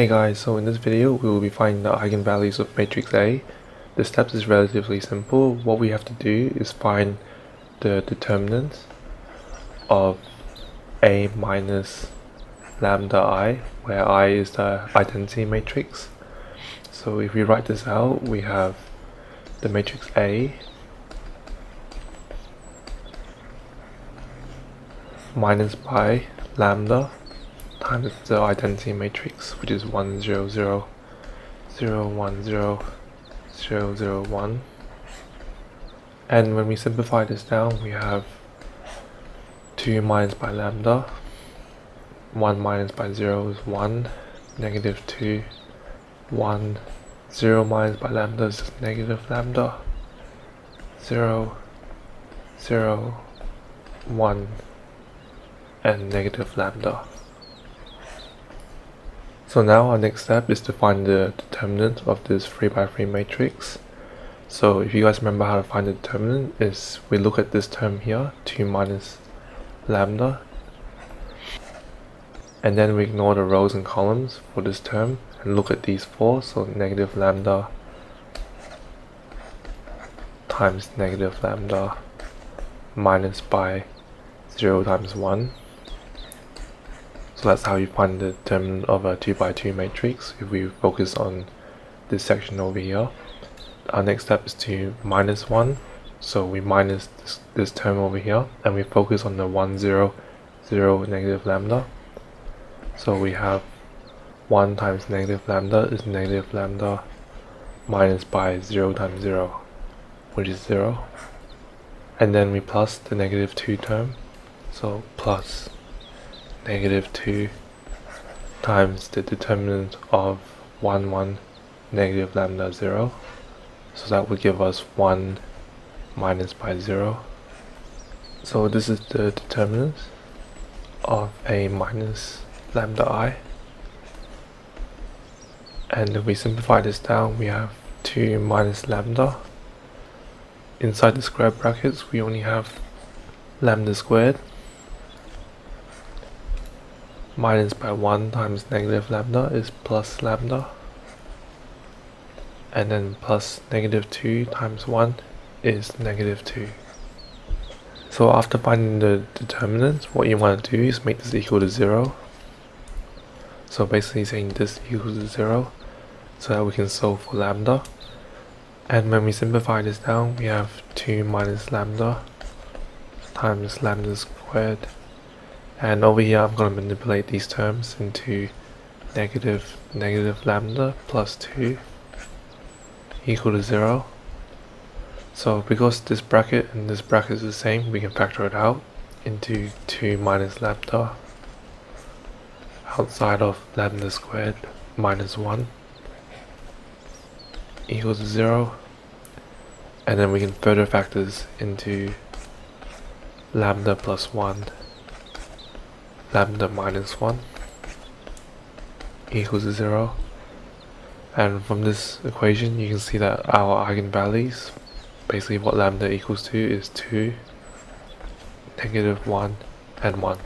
Hey guys, so in this video we will be finding the eigenvalues of matrix A. The steps is relatively simple. What we have to do is find the determinant of A minus lambda i, where i is the identity matrix. So if we write this out, we have the matrix A minus by lambda times the identity matrix, which is 1, 0, 0, 0, 1, 0, 0, 0, 1. And when we simplify this down, we have 2 minus by lambda, 1 minus by 0 is 1, negative 2, 1, 0 minus by lambda is negative lambda, 0, 0, 1, and negative lambda. So now our next step is to find the determinant of this 3x3 matrix. So if you guys remember how to find the determinant is we look at this term here, 2 minus lambda, and then we ignore the rows and columns for this term and look at these four, so negative lambda times negative lambda minus by 0 times 1 so that's how you find the determinant of a 2 by 2 matrix if we focus on this section over here. Our next step is to minus 1. So we minus this, this term over here and we focus on the 1, 0, 0, negative lambda. So we have 1 times negative lambda is negative lambda minus by 0 times 0, which is 0. And then we plus the negative 2 term, so plus negative 2 times the determinant of 1 1 negative lambda 0 so that would give us 1 minus by 0 so this is the determinant of a minus lambda i. And if we simplify this down we have 2 minus lambda. Inside the square brackets we only have lambda squared minus by 1 times negative lambda is plus lambda. And then plus negative 2 times 1 is negative 2 so after finding the determinant what you want to do is make this equal to 0 so basically saying this equals to 0 so that we can solve for lambda. And when we simplify this down we have 2 minus lambda times lambda squared and over here I'm going to manipulate these terms into negative negative lambda plus 2 equal to 0 so because this bracket and this bracket is the same we can factor it out into 2 minus lambda outside of lambda squared minus 1 equals 0 and then we can further factors into lambda plus 1 lambda minus 1 equals to 0 and from this equation you can see that our eigenvalues basically what lambda equals to is 2 negative 1 and 1